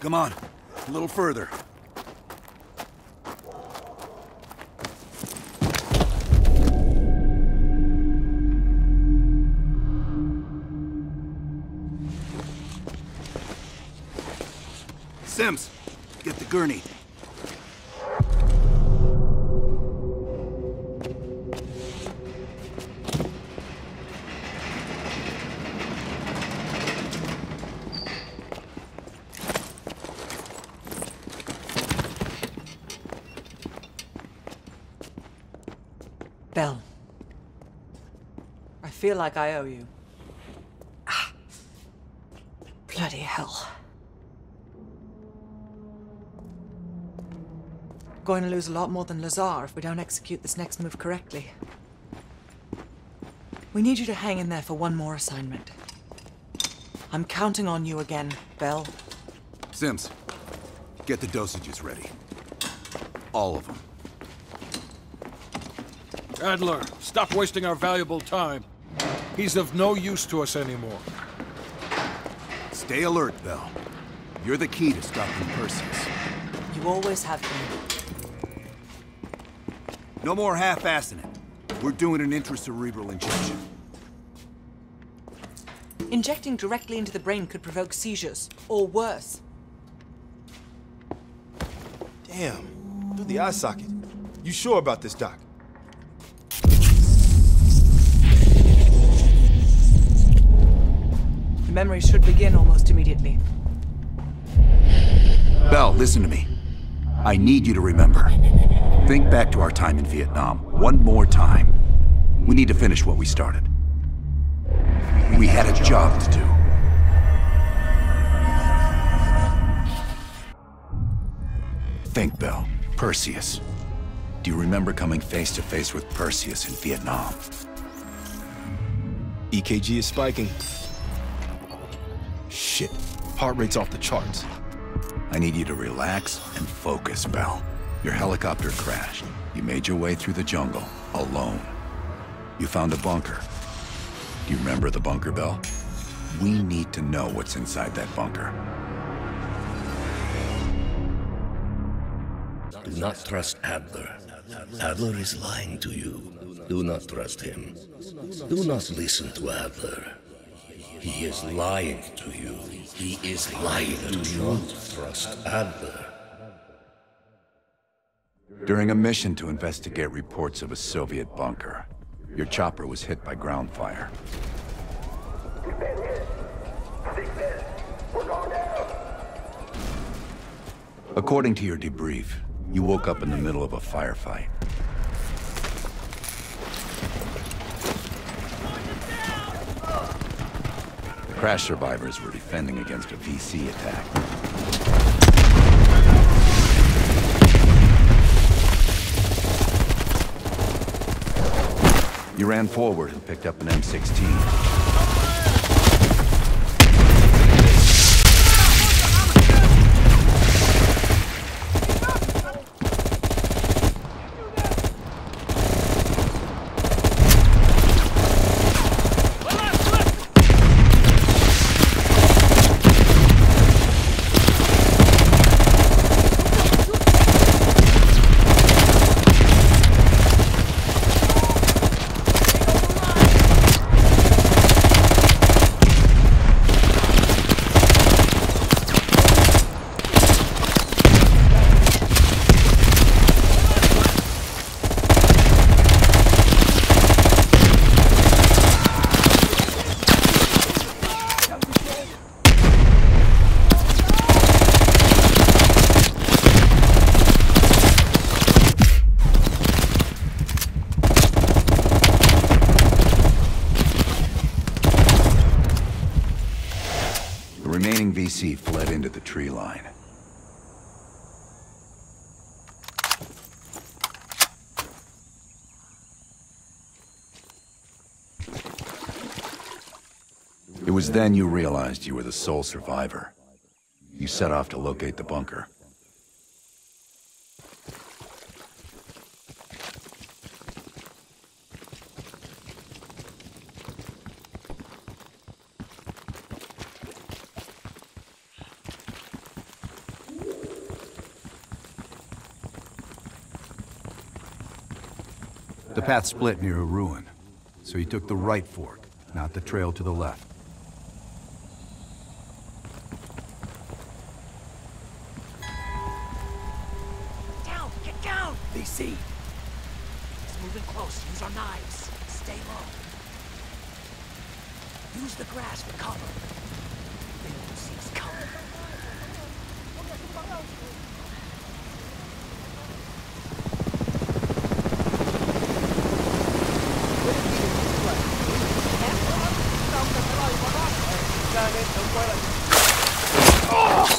Come on, a little further. Sims, get the gurney. Feel like I owe you. Ah. Bloody hell. Going to lose a lot more than Lazar if we don't execute this next move correctly. We need you to hang in there for one more assignment. I'm counting on you again, Bell. Sims, get the dosages ready. All of them. Adler, stop wasting our valuable time. He's of no use to us anymore. Stay alert, Bell. You're the key to stopping Perseus. You always have been. No more half-assing it. We're doing an intracerebral injection. Injecting directly into the brain could provoke seizures, or worse. Damn. Through the eye socket. You sure about this, Doc? Memory should begin almost immediately. Bell, listen to me. I need you to remember. Think back to our time in Vietnam one more time. We need to finish what we started. We had a job to do. Think, Bell. Perseus. Do you remember coming face to face with Perseus in Vietnam? EKG is spiking. Shit. Heart rate's off the charts. I need you to relax and focus, Bell. Your helicopter crashed. You made your way through the jungle, alone. You found a bunker. Do you remember the bunker, Bell? We need to know what's inside that bunker. Do not trust Adler. Adler is lying to you. Do not trust him. Do not listen to Adler. He is lying to you. He is lying to you. Trust Adler. During a mission to investigate reports of a Soviet bunker, your chopper was hit by ground fire. According to your debrief, you woke up in the middle of a firefight. Crash survivors were defending against a VC attack. You ran forward and picked up an M16. was then you realized you were the sole survivor. You set off to locate the bunker. The path split near a ruin, so he took the right fork, not the trail to the left.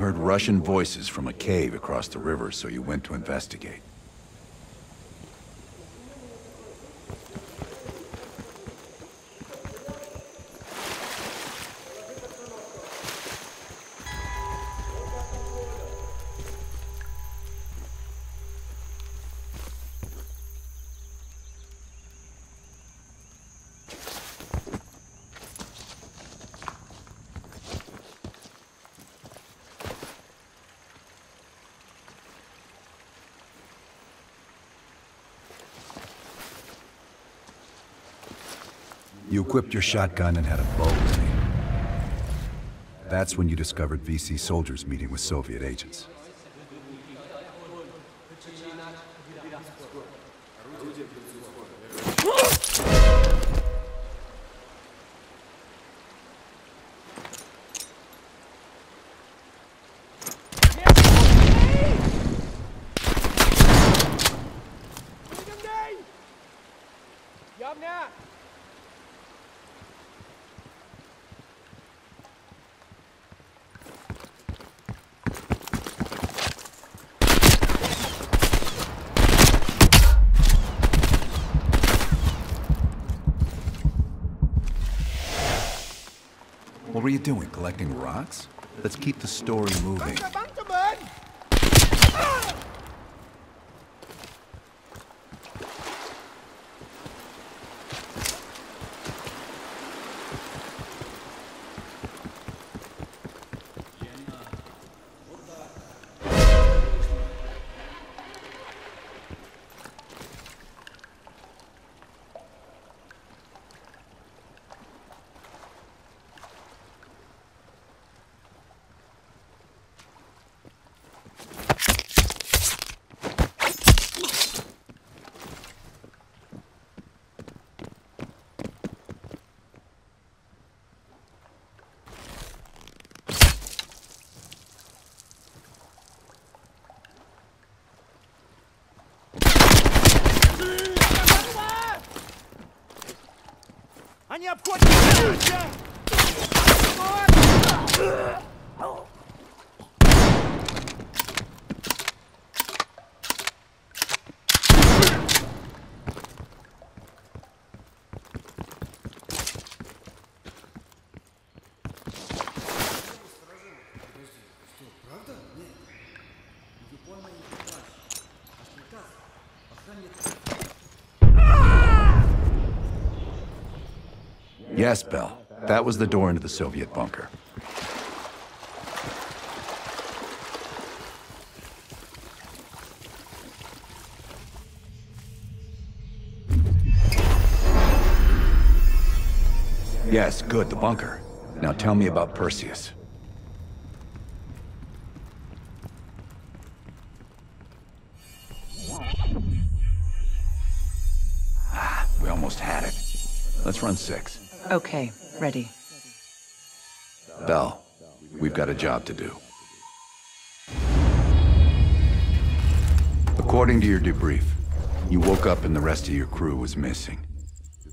heard Russian voices from a cave across the river, so you went to investigate. You equipped your shotgun and had a bow ready. That's when you discovered VC soldiers meeting with Soviet agents. What were you doing, collecting rocks? Let's keep the story moving. up quick! Yes, Bell. That was the door into the Soviet bunker. Yes, good, the bunker. Now tell me about Perseus. Ah, we almost had it. Let's run six. Okay, ready. Bell, we've got a job to do. According to your debrief, you woke up and the rest of your crew was missing.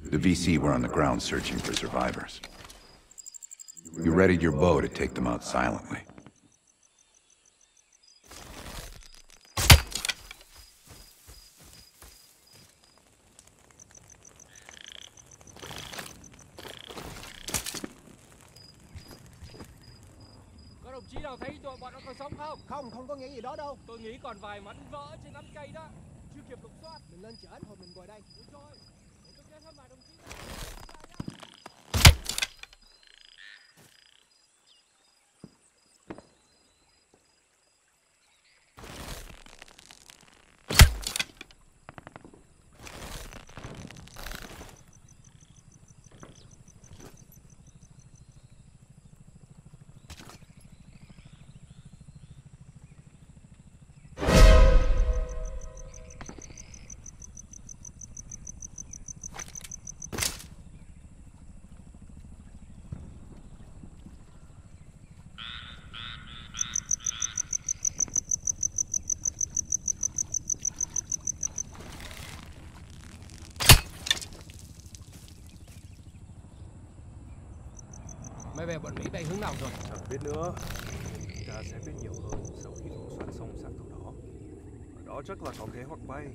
The VC were on the ground searching for survivors. You readied your bow to take them out silently. Thấy tụi bọn nó còn sống không? Không, không có nghĩa gì đó đâu. Tôi nghĩ còn vài mảnh vỡ trên nắm cây đó. Chưa kịp lục soát. Mình lên trển hồi mình ngồi đây. Đúng rồi. Về bọn Mỹ bay hướng nào rồi? Chẳng biết nữa. Ta sẽ biết nhiều hơn sau khi lục soát xong xác tàu đó. Ở đó chắc là có kế hoạch bay.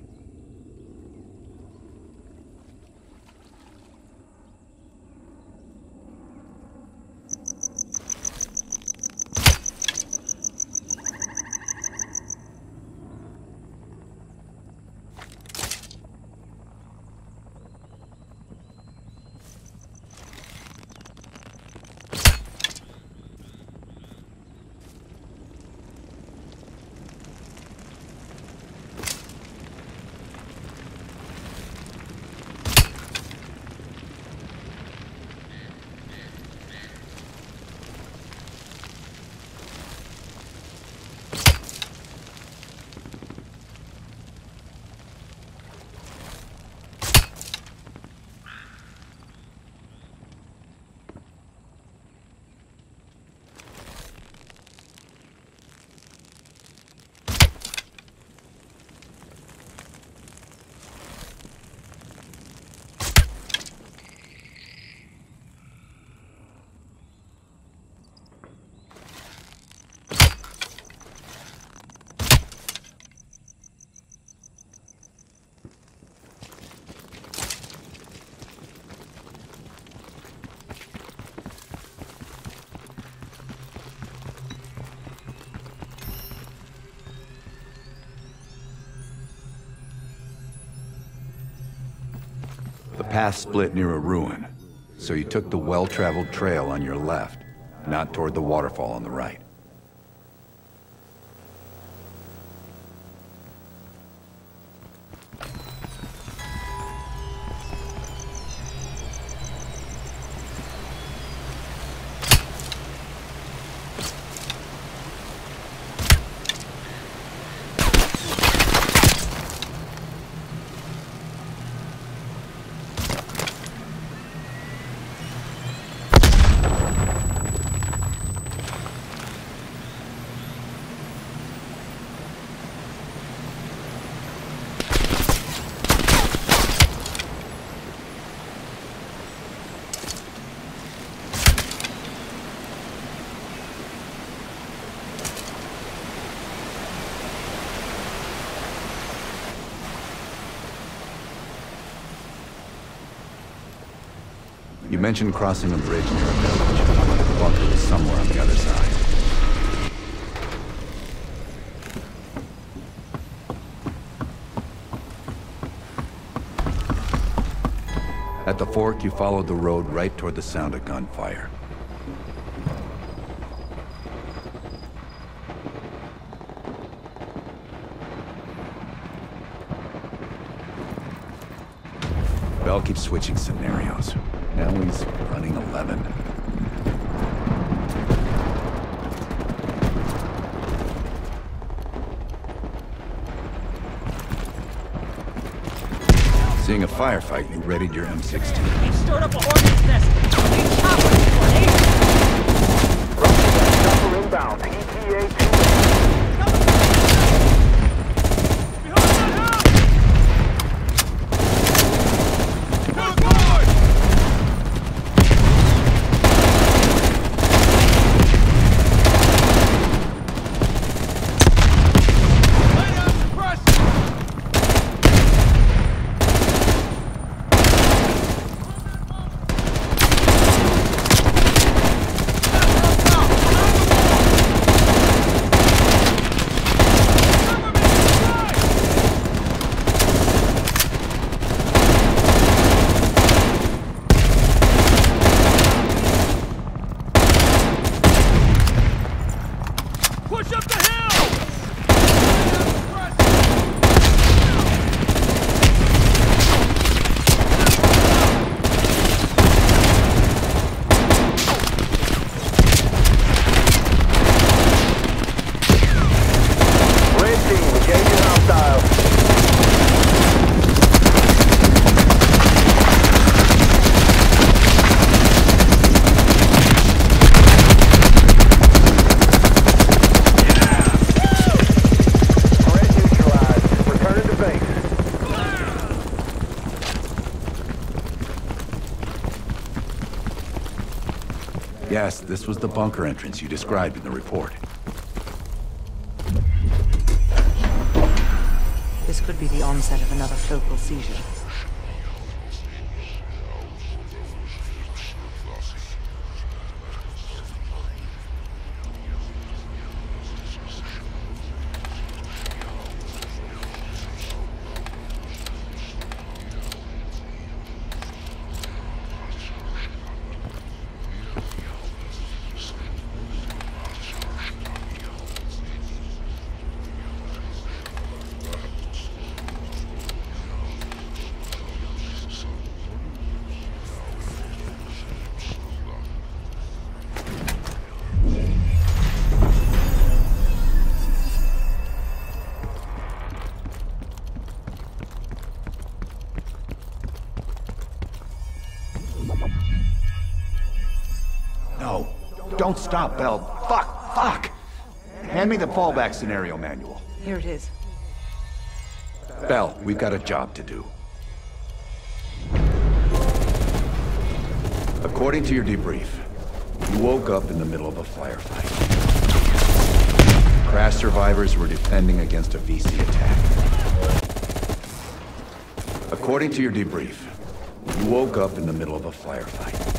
Path split near a ruin, so you took the well-traveled trail on your left, not toward the waterfall on the right. You mentioned crossing a bridge near a village. The bunker was somewhere on the other side. At the fork, you followed the road right toward the sound of gunfire. Bell keeps switching scenarios. Now he's running 11. Seeing a firefight, you readied your M16. They stirred up a hornet's nest. We choppers for eight. Chopper inbound, ETA 2 Down! Push up the hill! Red team, engaging hostiles. Threat neutralized. Returning to base. Yes, this was the bunker entrance you described in the report. This could be the onset of another focal seizure. Don't stop, Bell. Fuck, fuck! Hand me the fallback scenario manual. Here it is. Bell, we've got a job to do. According to your debrief, you woke up in the middle of a firefight. Crash survivors were defending against a VC attack. According to your debrief, you woke up in the middle of a firefight.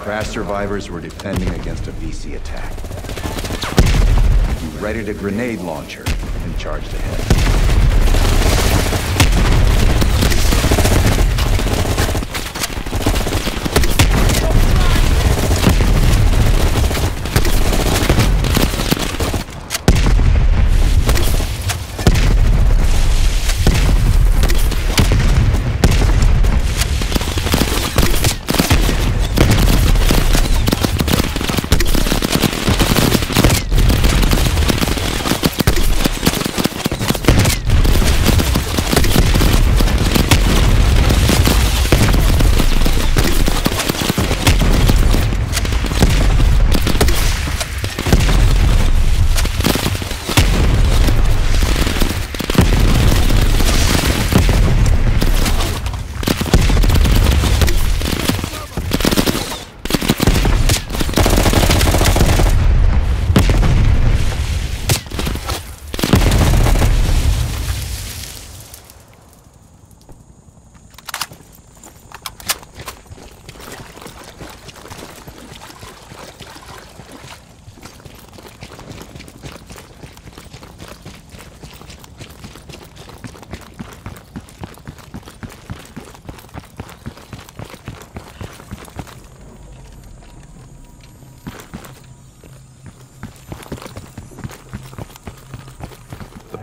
Crash survivors were defending against a VC attack. You readied a grenade launcher and charged ahead.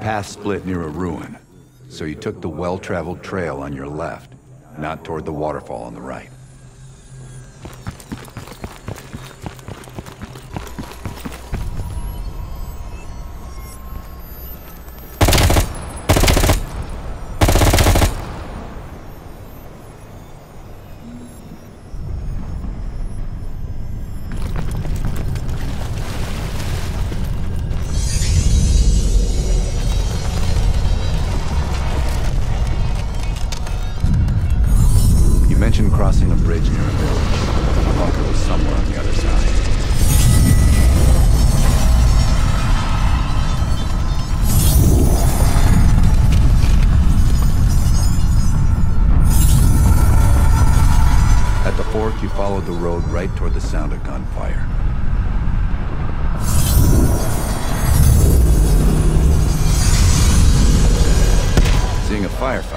Path split near a ruin, so you took the well-traveled trail on your left, not toward the waterfall on the right.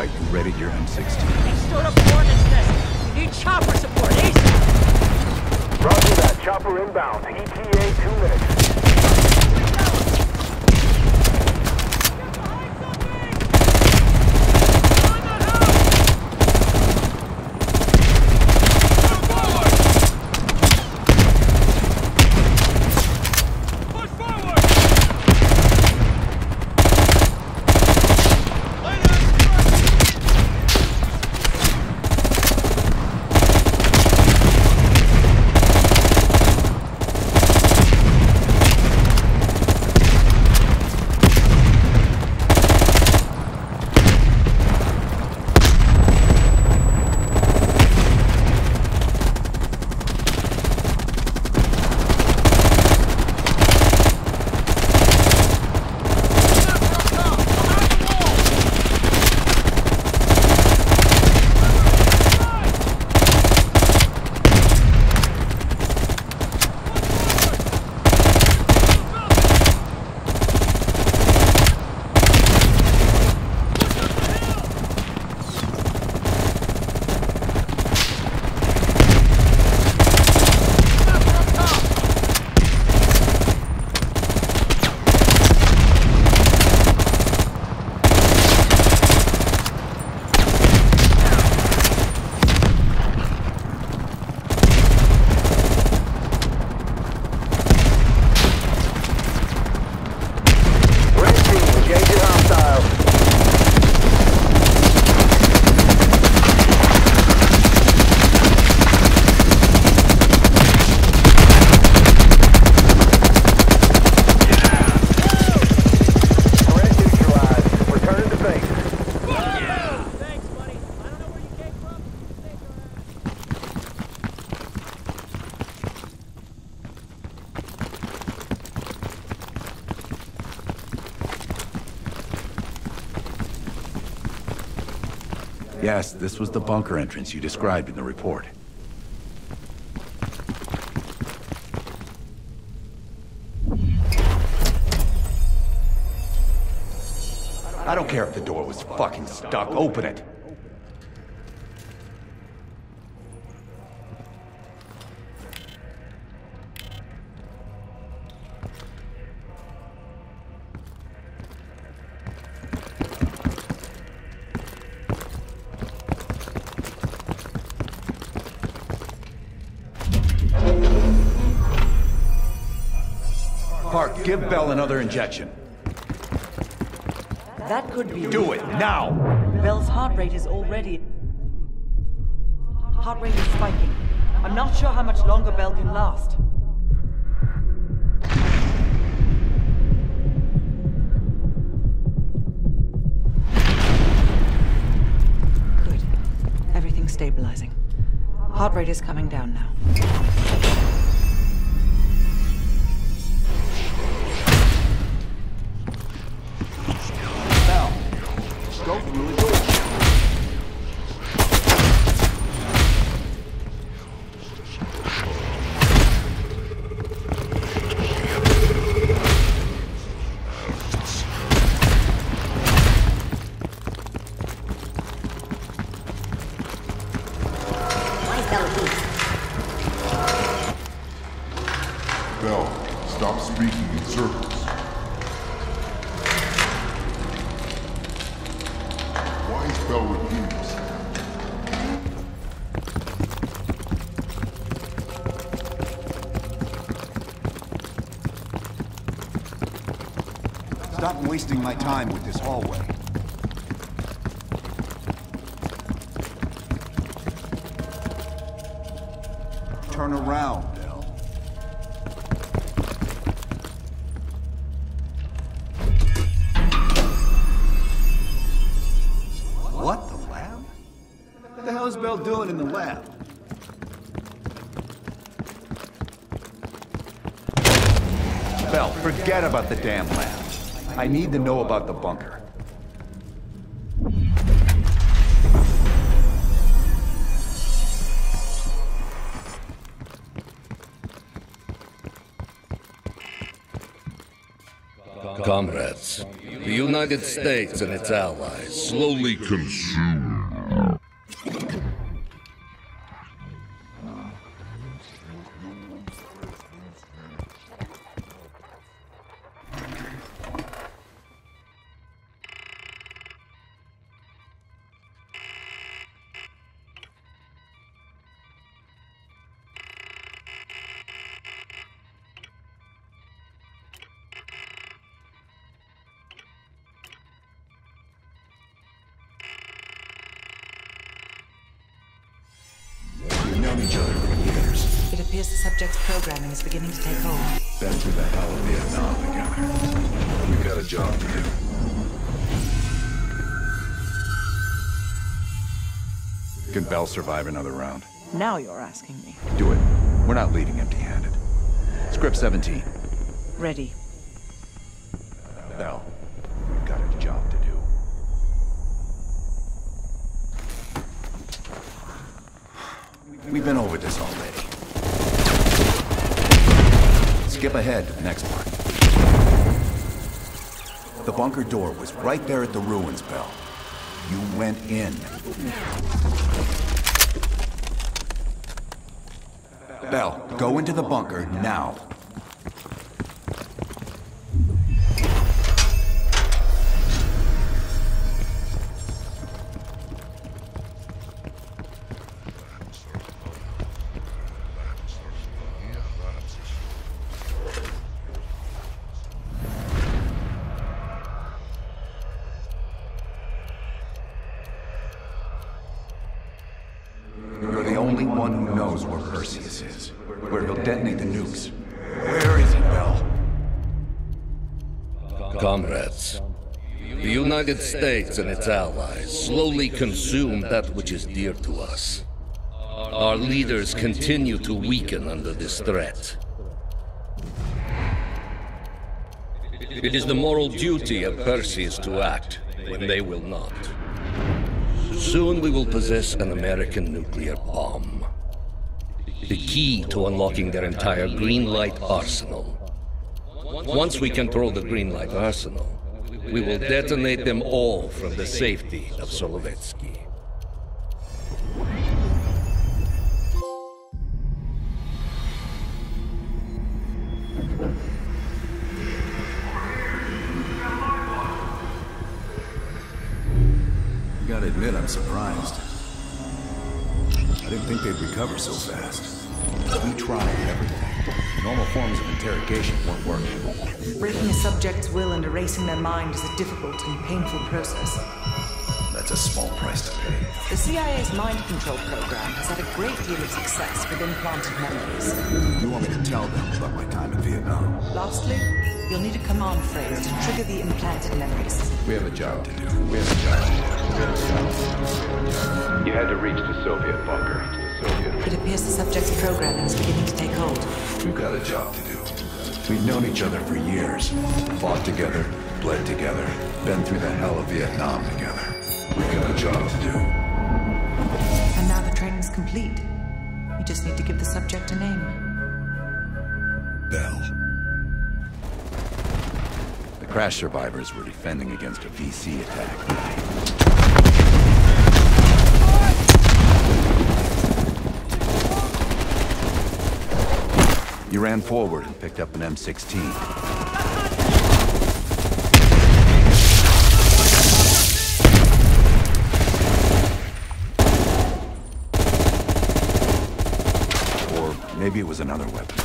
A firefight, you readied your M16. Stored up coordinates nest. We need chopper support, ASAP. Roger that. Chopper inbound. ETA two minutes. This was the bunker entrance you described in the report. I don't care if the door was fucking stuck. Open it. Give Bell another injection. That could be. Do it, now! Bell's heart rate is already. Heart rate is spiking. I'm not sure how much longer Bell can last. Good. Everything's stabilizing. Heart rate is coming down now. Wasting my time with this hallway. Turn around, Bell. What? The lab? What the hell is Bell doing in the lab? Bell, forget about the damn lab. I need to know about the bunker. Comrades, the United States and its allies slowly consume. Is beginning to take hold. Been through the hell of Vietnam together. We've got a job to do. Can Bell survive another round? Now you're asking me. Do it. We're not leaving empty-handed. Script 17. Ready. Bell, we've got a job to do. We've been over this already. Skip ahead to the next part. The bunker door was right there at the ruins, Bell. You went in. Bell, go into the bunker now. You're the only one who knows where Perseus is, where he'll detonate the nukes. Where is he, Bell? Comrades, the United States and its allies slowly consume that which is dear to us. Our leaders continue to weaken under this threat. It is the moral duty of Perseus to act when they will not. Soon we will possess an American nuclear bomb. The key to unlocking their entire green light arsenal. Once we control the green light arsenal, we will detonate them all from the safety of Solovetsky. Gotta admit, I'm surprised. I didn't think they'd recover so fast. We tried everything. Normal forms of interrogation weren't working. Breaking a subject's will and erasing their mind is a difficult and painful process. That's a small price to pay. The CIA's mind control program has had a great deal of success with implanted memories. You want me to tell them about my time in Vietnam? Lastly, you'll need a command phrase to trigger the implanted memories. We have a job to do. We have a job to do. We have a job. You had to reach the Soviet bunker. It appears the subject's programming is beginning to take hold. We've got a job to do. We've known each other for years. Fought together, bled together, been through the hell of Vietnam together. We've got a job to do. And now the training's complete. You just need to give the subject a name. Bell. The crash survivors were defending against a VC attack. You ran forward and picked up an M16. Or maybe it was another weapon.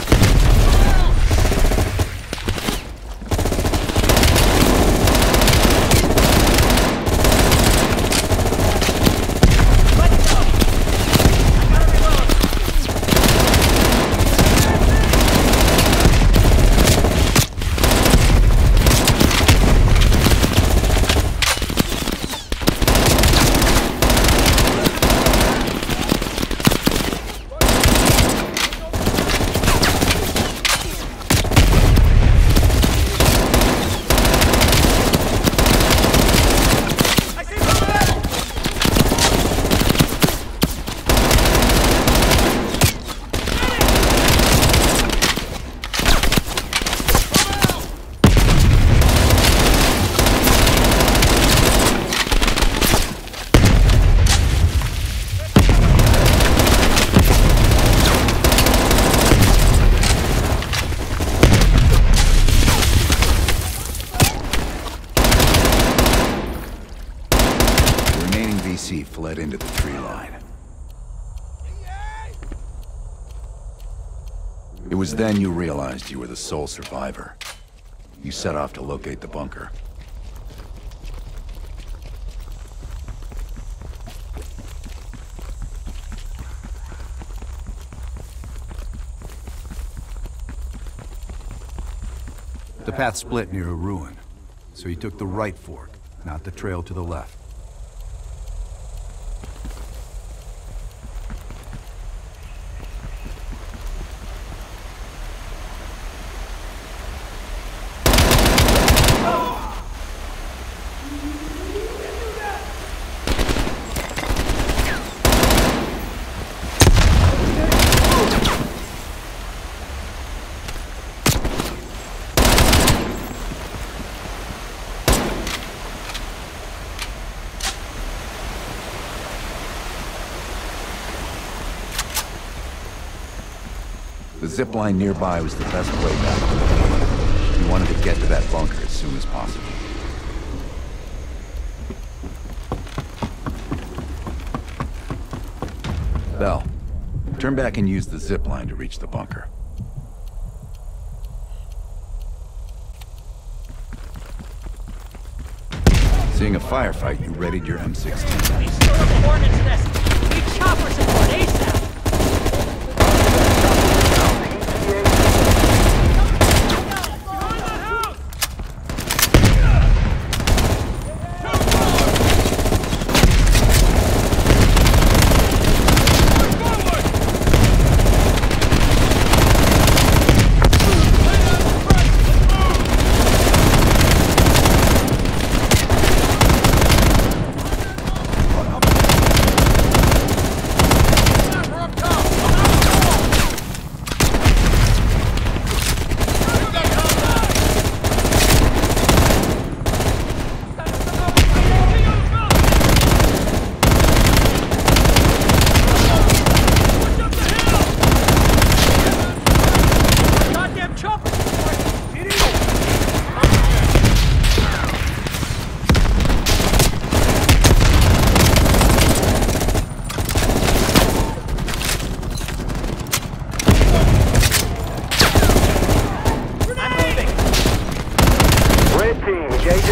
The remaining VC fled into the tree line. It was then you realized you were the sole survivor. You set off to locate the bunker. The path split near a ruin, so you took the right fork, not the trail to the left. The zip line nearby was the best way back. You wanted to get to that bunker as soon as possible. Bell, turn back and use the zip line to reach the bunker. Seeing a firefight, you readied your M16. Stir up a hornet's nest! Need chopper support ASAP!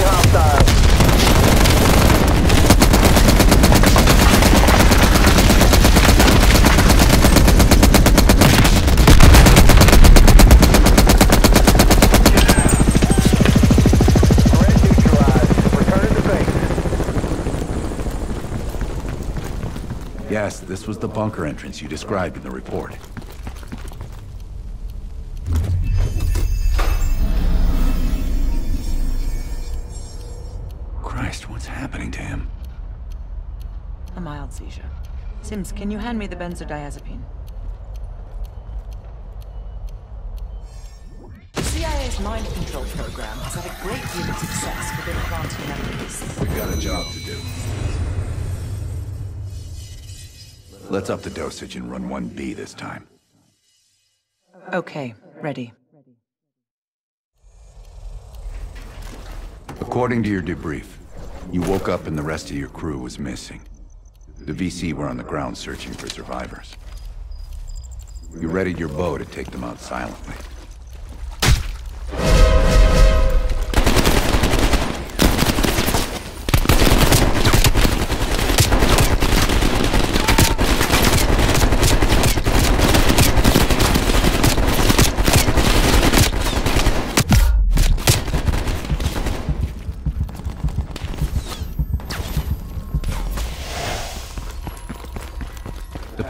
Hold hostile. Threat neutralized. Return to base. Yes, this was the bunker entrance you described in the report. Christ, what's happening to him? A mild seizure. Sims, can you hand me the benzodiazepine? The CIA's mind control program has had a great deal of success Let's up the dosage and run 1B this time. Okay, ready. According to your debrief, you woke up and the rest of your crew was missing. The VC were on the ground searching for survivors. You readied your bow to take them out silently.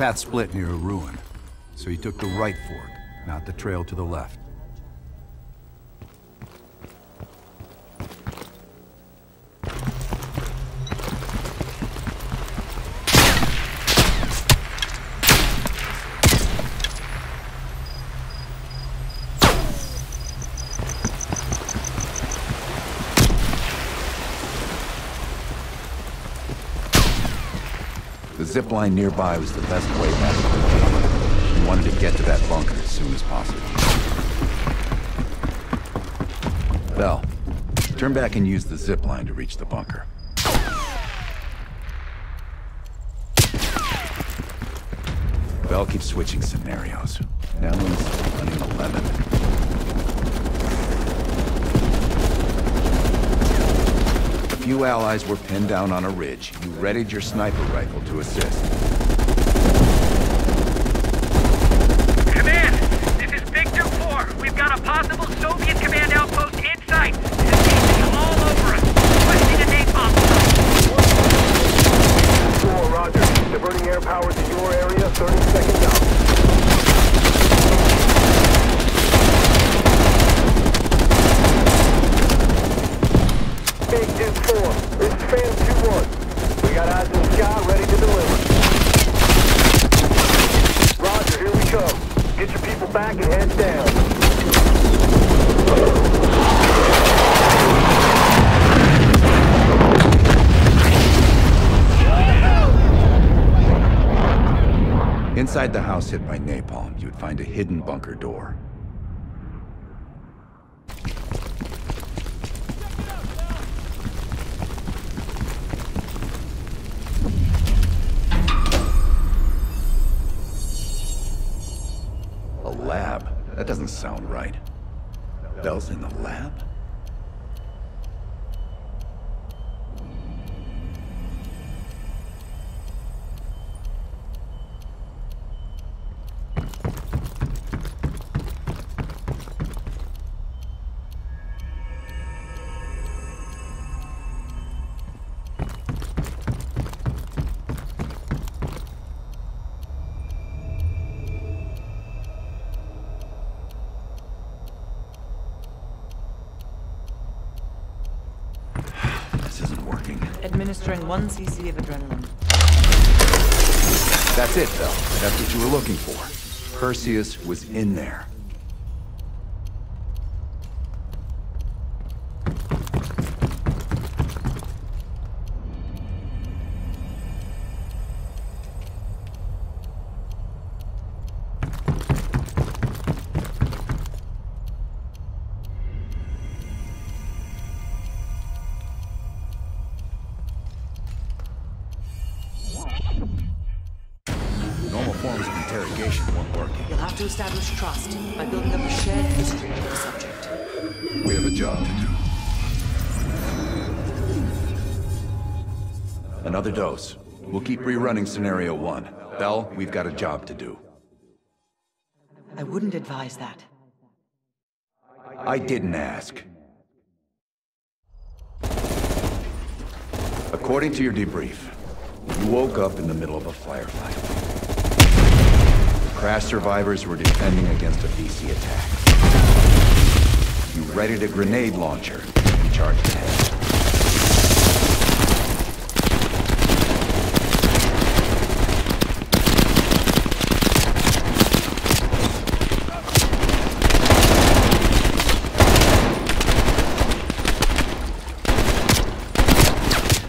Path split near a ruin, so he took the right fork, not the trail to the left. Line nearby was the best way back. You wanted to get to that bunker as soon as possible. Bell, turn back and use the zip line to reach the bunker. Bell keeps switching scenarios. Now he's running 11. Few allies were pinned down on a ridge. You readied your sniper rifle to assist. Command, this is Victor 4. We've got a possible Soviet command outpost in sight. It's all over us. Requesting a napalm Four, roger. Diverting air power to your area, 30 seconds out. Big Duke 4, this is Phantom 2-1. We got eyes in the sky, ready to deliver. Roger, here we come. Get your people back and head down. Inside the house hit by napalm, you'd find a hidden bunker door. One cc of adrenaline. That's it, though. That's what you were looking for. Perseus was in there. Rerunning Scenario 1. Bell, we've got a job to do. I wouldn't advise that. I didn't ask. According to your debrief, you woke up in the middle of a firefight. Crash survivors were defending against a VC attack. You readied a grenade launcher and charged ahead.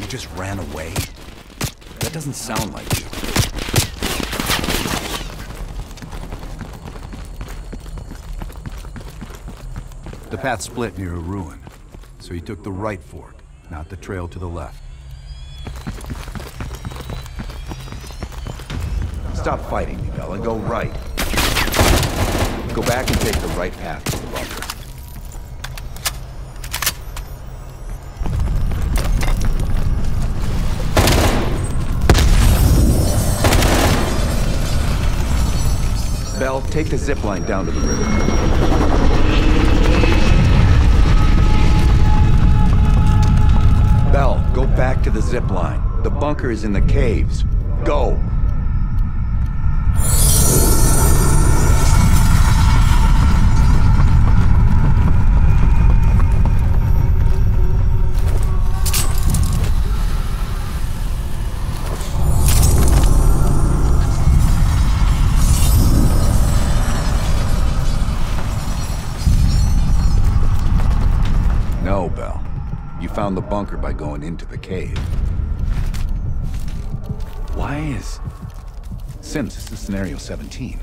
You just ran away? That doesn't sound like you. The path split near a ruin, so he took the right fork, not the trail to the left. Stop fighting me, Bella. Go right. Go back and take the right path take the zip line down to the river. Bell, go back to the zip line. The bunker is in the caves. Go! You found the bunker by going into the cave. Why is... Sims, this is scenario 17.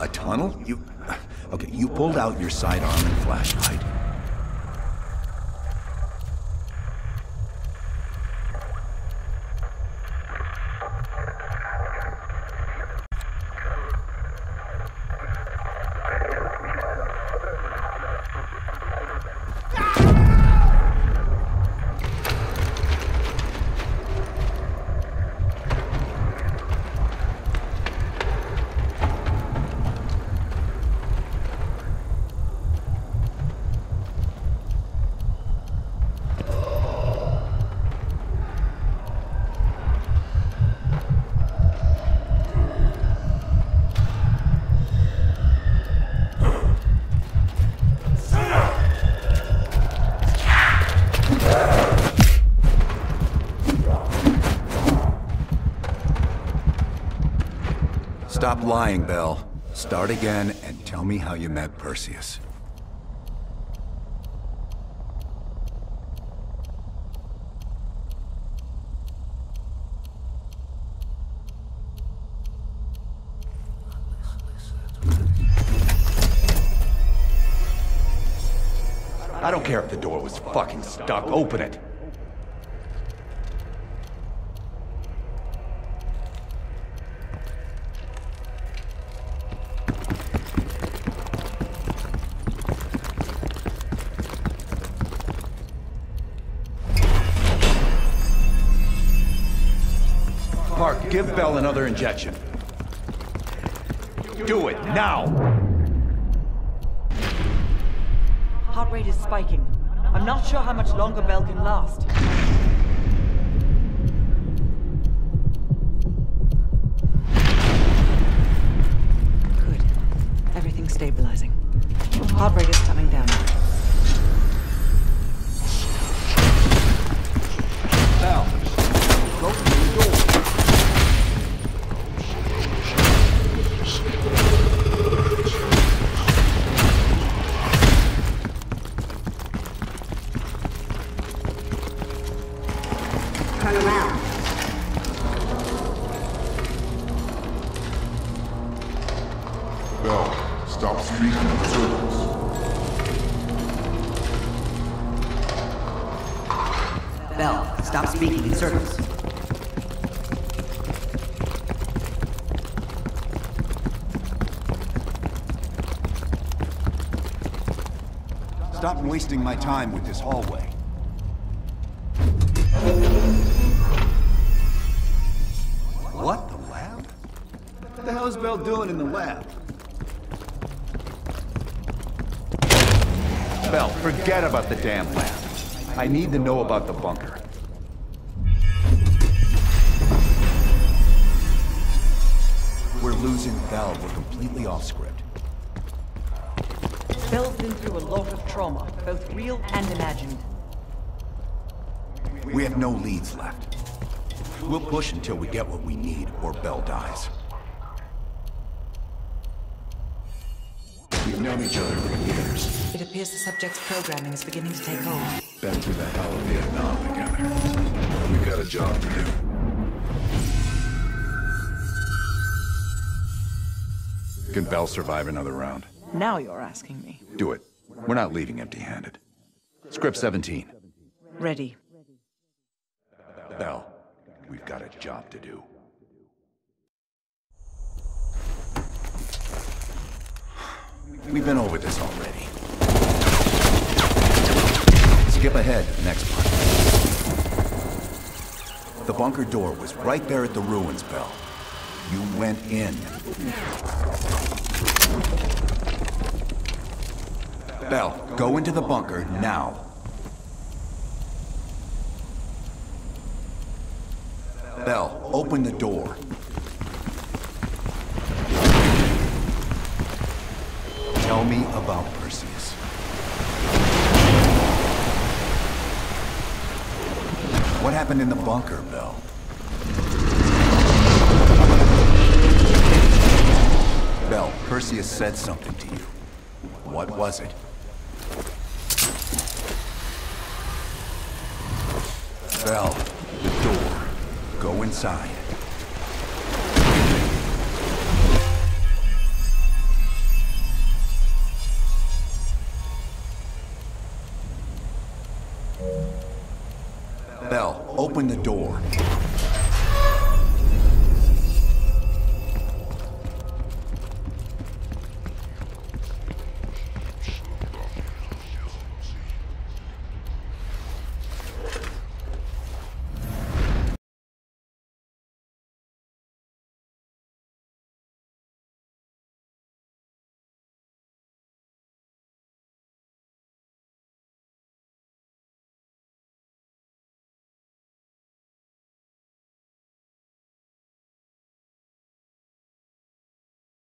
A tunnel? You... Okay, you pulled out your sidearm and flashlight. Stop lying, Bell. Start again and tell me how you met Perseus. I don't care if the door was fucking stuck. Open it. Give Bell another injection. Do it, now! Heart rate is spiking. I'm not sure how much longer Bell can last. Wasting my time with this hallway. What? The lab? What the hell is Bell doing in the lab? Bell, forget about the damn lab. I need to know about the bunker. We're losing Bell. We're completely off script. Bell's been through a lot of trauma, both real and imagined. We have no leads left. We'll push until we get what we need, or Bell dies. We've known each other for years. It appears the subject's programming is beginning to take hold. Been through the hell of Vietnam together. We've got a job to do. Can Bell survive another round? Now you're asking me. Do it. We're not leaving empty-handed. Script 17. Ready. Bell, we've got a job to do. We've been over this already. Skip ahead, next part. The bunker door was right there at the ruins, Bell. You went in. Bell, go into the bunker now. Bell, open the door. Tell me about Perseus. What happened in the bunker, Bell? Bell, Perseus said something to you. What was it? Bell, the door. Go inside. Bell, open the door.